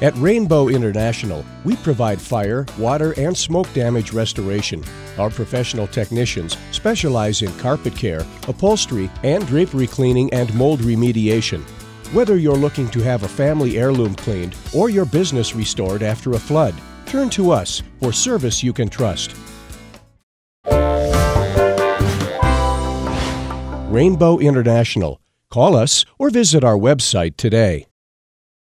At Rainbow International, we provide fire, water, and smoke damage restoration. Our professional technicians specialize in carpet care, upholstery, and drapery cleaning and mold remediation. Whether you're looking to have a family heirloom cleaned or your business restored after a flood, turn to us for service you can trust. Rainbow International. Call us or visit our website today.